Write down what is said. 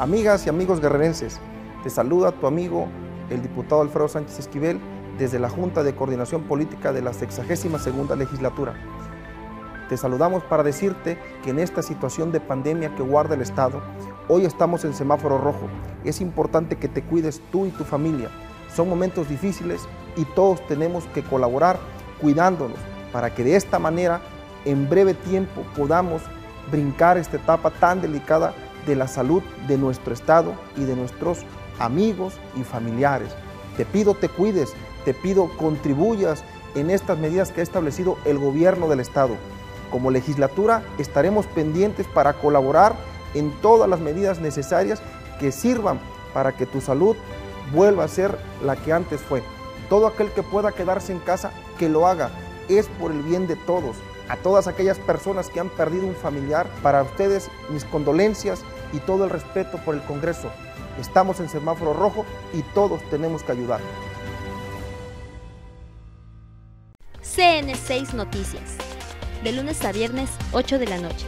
Amigas y amigos guerrerenses, te saluda tu amigo, el diputado Alfredo Sánchez Esquivel, desde la Junta de Coordinación Política de la 62 legislatura. Te saludamos para decirte que en esta situación de pandemia que guarda el Estado, hoy estamos en semáforo rojo. Es importante que te cuides tú y tu familia. Son momentos difíciles y todos tenemos que colaborar cuidándonos para que de esta manera en breve tiempo podamos brincar esta etapa tan delicada de la salud de nuestro Estado y de nuestros amigos y familiares. Te pido te cuides, te pido contribuyas en estas medidas que ha establecido el gobierno del Estado. Como legislatura estaremos pendientes para colaborar en todas las medidas necesarias que sirvan para que tu salud vuelva a ser la que antes fue. Todo aquel que pueda quedarse en casa, que lo haga. Es por el bien de todos. A todas aquellas personas que han perdido un familiar, para ustedes mis condolencias y todo el respeto por el Congreso. Estamos en semáforo rojo y todos tenemos que ayudar. CN6 Noticias de lunes a viernes, 8 de la noche.